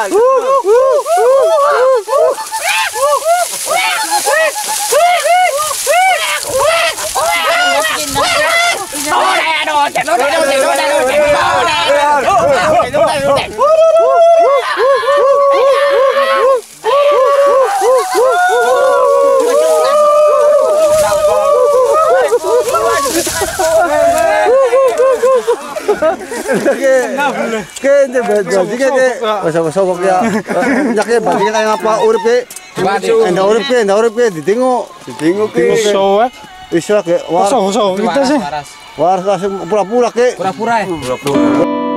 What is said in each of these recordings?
Dal. Ke ente berarti ke ke masa sobok ya. Nyaknya berarti kayak ngapa urip ke. Enda urip ke, enda urip ke ditengok, ditengok ke. So eh. Istilah ke war. So so kita sih. War langsung pura-pura ke. Pura-pura ya.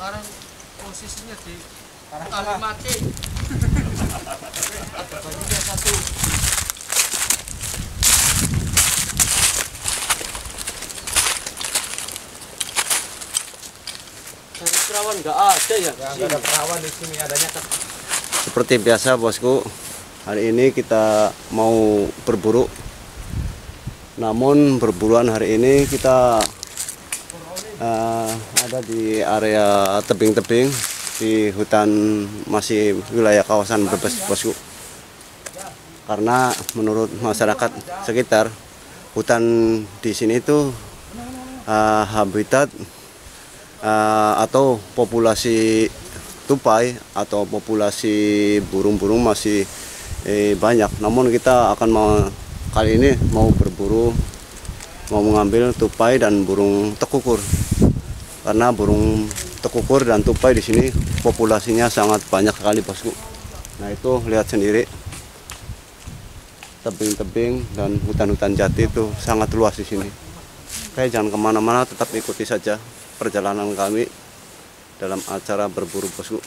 Sekarang posisinya di kali mati. Baginya satu. Dari perawan nggak ada ya? Nggak ada perawan di sini adanya Seperti biasa bosku, hari ini kita mau berburu. Namun perburuan hari ini kita eh, ada di area tebing-tebing di hutan masih wilayah kawasan Brebes bosku. Karena menurut masyarakat sekitar hutan di sini itu eh, habitat eh, atau populasi tupai atau populasi burung-burung masih eh, banyak. Namun kita akan mau kali ini mau berburu mau mengambil tupai dan burung tekukur. Karena burung tekukur dan tupai di sini populasinya sangat banyak sekali bosku. Nah itu lihat sendiri tebing-tebing dan hutan-hutan jati itu sangat luas di sini. Oke jangan ke mana-mana tetap ikuti saja perjalanan kami dalam acara berburu bosku.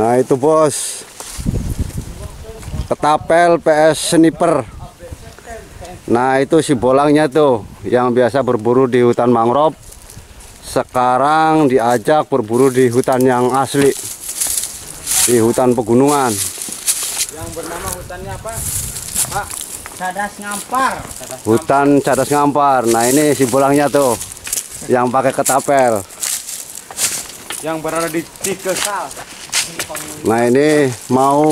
Nah itu bos. Ketapel PS Sniper. Nah itu si bolangnya tuh Yang biasa berburu di hutan mangrove. Sekarang diajak berburu di hutan yang asli Di hutan pegunungan. Yang bernama hutannya apa? Pak, cadas ngampar. Hutan cadas ngampar. Nah ini si bolangnya tuh Yang pakai ketapel Yang berada di Cikesal. Nah ini mau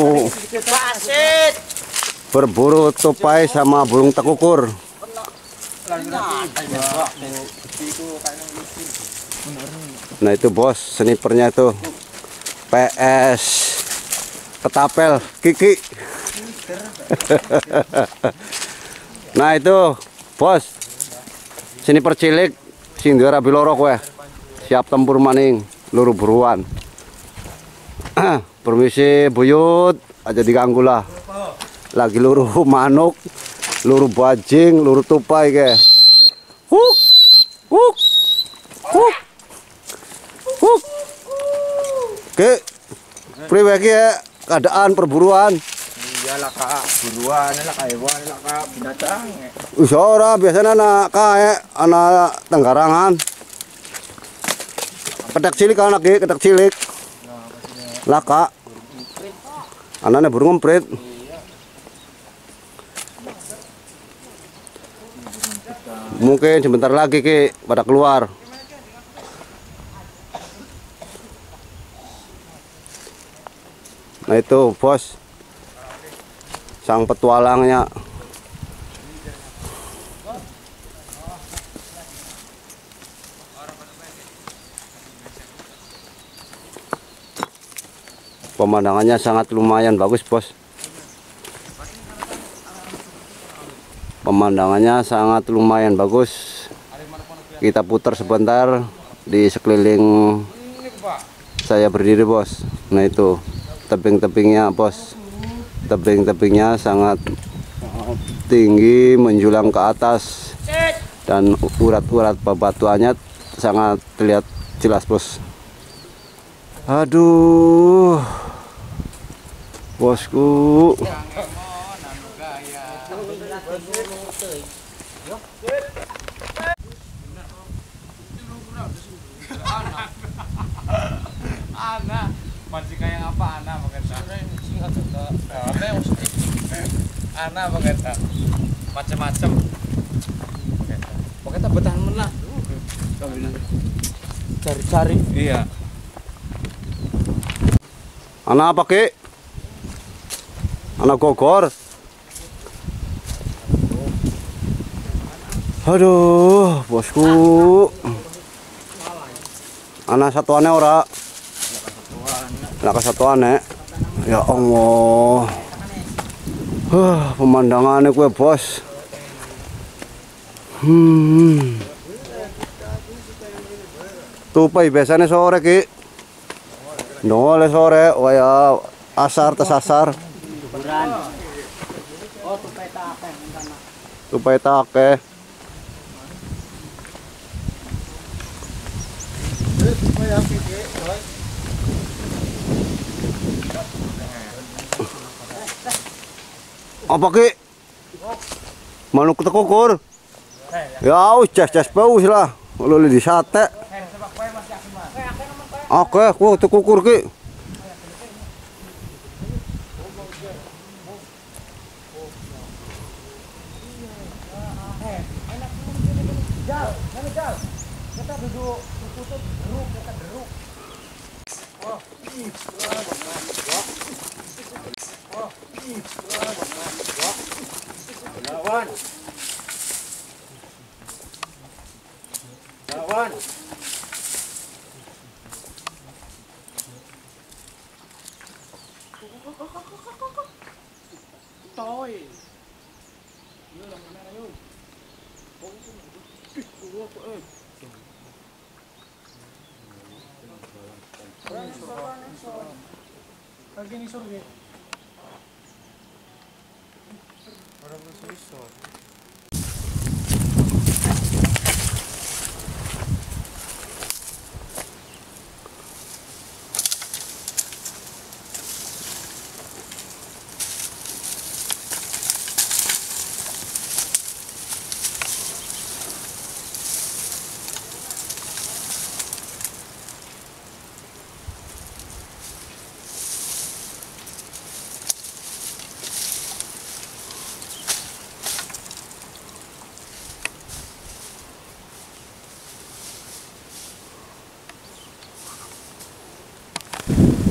berburu tupai sama burung tekukur. Nah itu bos snipernya itu. PS ketapel Kiki. Nah itu bos. Sniper cilik sing duwe rabi loro kowe. Siap tempur maning luru buruan. Permisi buyut. Aja diganggu lah. Lagi luru manuk luru bajing luru tupai ke. Huk huk huk huk. Ke priwe ya? Keadaan perburuan. Iyalah kak, buruan lah kak hewan lah kak. Binatang. Wis ora biasanya anak kae anak tenggarangan ketek cilik anak ki ketek cilik. Lah kak. Anaknya burung emprit. Mungkin sebentar lagi ki pada keluar. Nah itu bos. Sang petualangnya Pemandangannya sangat lumayan bagus bos. Pemandangannya sangat lumayan bagus. Kita putar sebentar Di sekeliling saya berdiri bos. Nah itu tebing-tebingnya bos. Tebing-tebingnya sangat tinggi menjulang ke atas. Dan urat-urat bebatuannya sangat terlihat jelas bos aduh bosku Ana, masih kayak apa Ana makanya. Ana makanya. Macam-macam. Bertahan menah. Cari-cari. Iya. Anak apa ke anak gogor aduh bosku. Anak satuannya ora? Anak kesatuannya ya Allah. Huh, pemandangannya gue bos. Hmm. tupai biasanya sore ki Nole sore, kaya asar tes asar. Oh, tupai tak apa Tupai take. Apa ki? Manuk tekukur. Ya wis jas-jas baus lah. Kalau di sate. Oke, ku tekukur ki. Toy. Lagi ni sorge.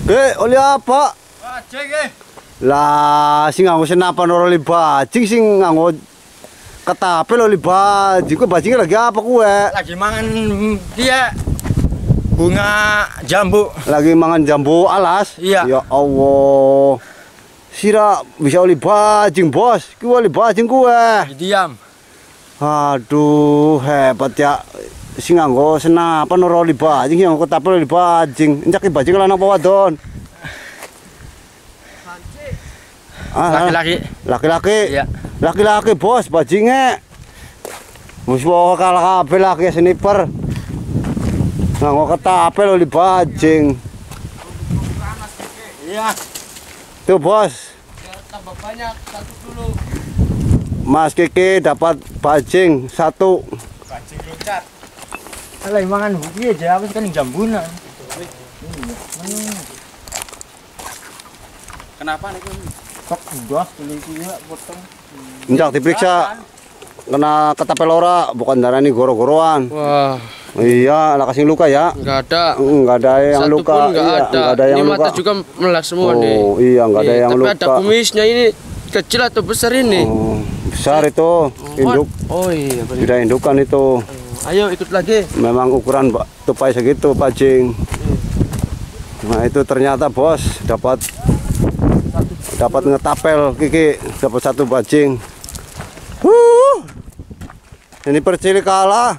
Eh, oli apa? Cek eh. Lah, sing nganggo senapan ora li bajing sing nganggo ketapel oli bajing. Kowe bajing lagi apa kowe? Lagi mangan dia bunga jambu. Lagi mangan jambu alas? Iya. Ya Allah. Sira bisa oli bajing, Bos. Ki oli bajing kowe. Diam. Aduh, hebat ya. Sing nganggo senapan ora oli bajing, nganggo ketapel oli bajing. Encak ki bajing lanang apa wadon? Ah, Laki-laki. Laki-laki. Iya. Laki-laki bos bajinge. Wis wae kalah kabeh laki sniper. Nganggo ketapel oli bajing. Iya. Tuh bos, Tambah banyak satu dulu. Mas Kiki dapat bajing satu. Bajing loncat. Alah mangan bukti aja apa kan jambuna. Kenapa nih? Kok udah kulit potong. Enjak diperiksa kena ketapel ora, bukan darah ini goro-goroan. Wah, Iya, lah kasih luka ya. Nggak ada. Enggak ada yang Satu luka. pun nggak Iya, ada. nggak ada yang ini luka. mata juga melas semua nih. Oh, iya, nggak ada Nih, yang tapi luka. ada kumisnya ini kecil atau besar ini? Oh, besar itu induk. Oh iya benar. Tidak indukan itu. Ayo ikut lagi. Memang ukuran Pak, tupai segitu pacing. Nah itu ternyata bos dapat dapat ngetapel Kiki dapat satu bajing. Huh, ini percili kalah.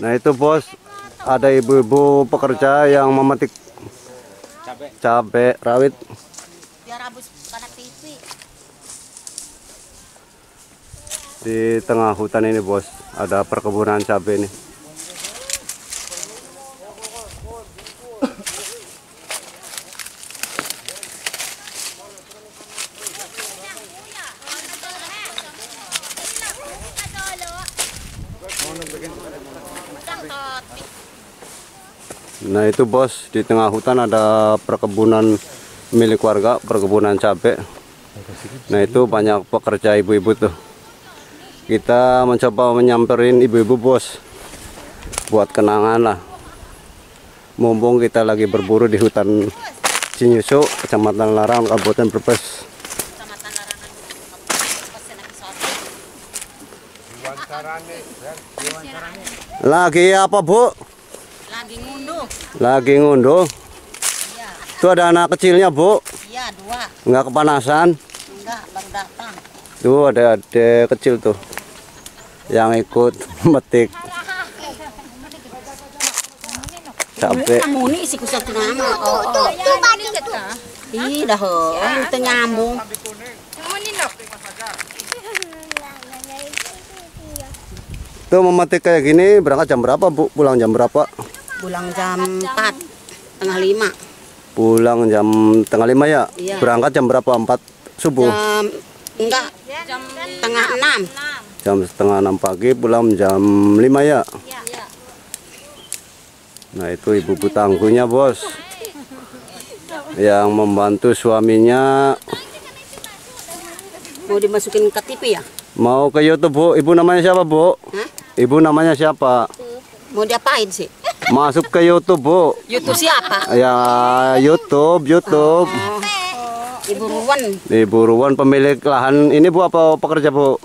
Nah itu bos ada ibu-ibu pekerja yang memetik Cabe. cabai rawit di tengah hutan ini bos ada perkebunan cabai nih nah itu bos di tengah hutan ada perkebunan milik warga perkebunan cabai. Nah itu banyak pekerja ibu-ibu tuh kita mencoba menyamperin ibu-ibu bos buat kenangan lah. Mumpung kita lagi berburu di hutan Cinyusu kecamatan Larang Kabupaten Brebes. Soto. lagi apa bu? Lagi ngunduh. lagi ngunduh? Iya, itu ada anak kecilnya bu? Iya dua. nggak kepanasan? Enggak, baru datang. tuh ada adik kecil tuh yang ikut metik cabai Kamu ini isi kusat nama. Oh, oh. Ih, dah itu nyambung. tuh memetik kayak gini berangkat jam berapa bu pulang jam berapa Pulang jam 4 tengah 5. pulang jam tengah lima ya Iya. berangkat jam berapa empat subuh Jam enggak tengah 6. Jam setengah enam pagi pulang jam lima ya? Nah itu ibu tangguhnya bos. Yang membantu suaminya. Mau dimasukin ke TV ya? mau ke YouTube bu. Ibu namanya siapa bu? Hah? ibu namanya siapa? Mau diapain sih? masuk ke YouTube bu. YouTube siapa? ya YouTube YouTube. Oh, Ibu Ruwan, ibu Ruwan pemilik lahan ini bu apa pekerja bu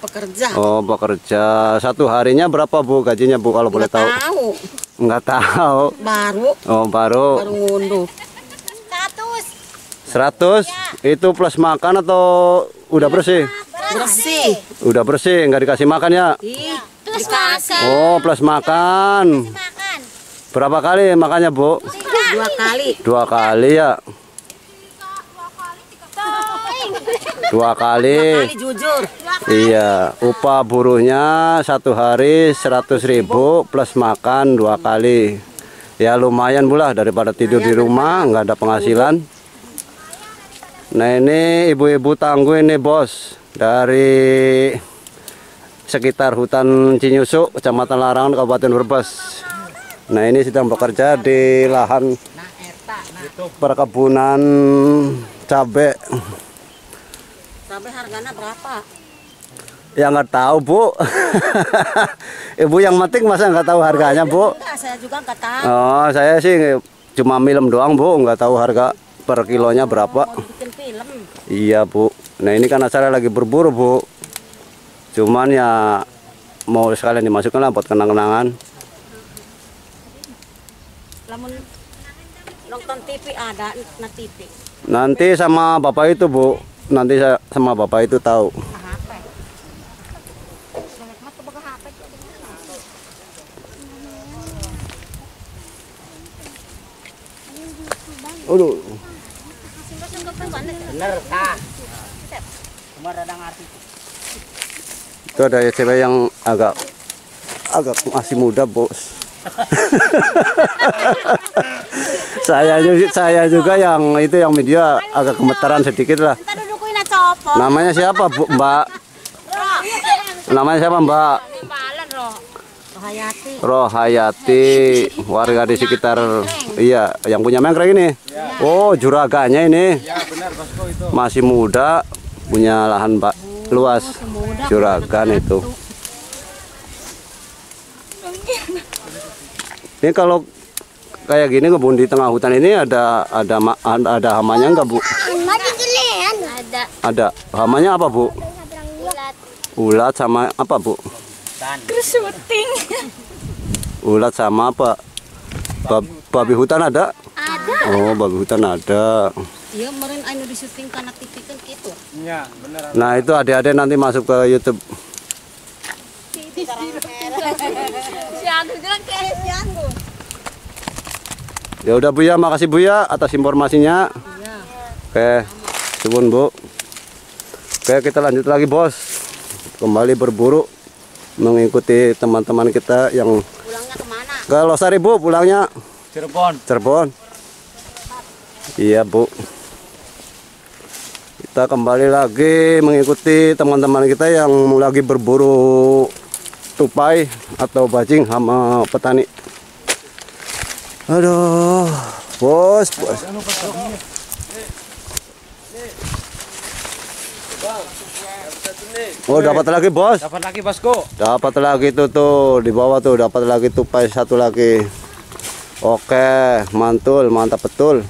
pekerja. oh pekerja satu harinya berapa bu gajinya bu kalau boleh tahu tahu. nggak tahu Baru oh baru baru ngunduh. 100 itu plus makan atau udah bersih? Bersih. Udah bersih, nggak dikasih makan ya? Ih, dikasih Oh, plus makan. Berapa kali makannya, Bu? dua kali. Dua kali ya? Dua kali. Kali jujur. Iya, upah buruhnya satu hari 100.000 ribu plus makan dua kali. Ya lumayan bulah daripada tidur di rumah nggak ada penghasilan. Nah ini ibu-ibu tangguh ini bos dari sekitar hutan Cinyusu, Kecamatan Larangan, Kabupaten Brebes. Nah ini sedang bekerja di lahan perkebunan cabai. Sampai harganya berapa? Ya nggak tahu bu. Ibu yang metik masa nggak tahu harganya bu? Enggak, saya juga enggak tahu. Oh saya sih cuma milem doang bu, nggak tahu harga per kilonya berapa. Mau bikin film. Iya bu. Nah ini kan acara lagi berburu bu. Cuman ya mau sekalian dimasukkan lah buat kenang-kenangan. Nonton TV ada na TV. Nanti sama bapak itu bu. Nanti saya sama bapak itu tahu. Aduh. Bener ada. Itu ada cewek yang agak agak masih muda, Bos. saya juga saya juga yang itu yang media agak gemeteran sedikit lah. Namanya siapa, Bu, Mbak? Namanya siapa, Mbak? Hayati. Rohayati, warga di sekitar iya, yang punya mengkreng ini. Oh, juraganya ini. Ya benar. benar bosku itu. masih muda, punya lahan ba- luas, Semudah. juragan itu. Ini kalau kayak gini kebun di tengah hutan ini ada ada ma- ada hamanya enggak bu? Ada hamanya apa bu? ulat. Ulat sama apa bu? Dan Syuting. Ulat sama apa? Bab- babi hutan ada? Ada. Oh babi hutan ada. Iya, kemarin anu di syuting karena TV kan gitu. ya benar. Nah itu adik-adik nanti masuk ke YouTube. Si Anggun bilang kayak si Anggun. Ya udah Bu ya, makasih Bu ya atas informasinya. Oke, suwun Bu. Oke, kita lanjut lagi bos. Kembali berburu mengikuti teman-teman kita yang Pulangnya ke mana? ke Losari Bu, pulangnya Cirebon. Cirebon. Iya Bu. Kita kembali lagi mengikuti teman-teman kita yang lagi berburu tupai atau bajing sama petani. Aduh, bos, bos. Oh dapat lagi bos, Dapat lagi bosku. dapat lagi tuh tuh di bawah tuh dapat lagi tupai satu lagi. Oke, mantul, mantap betul.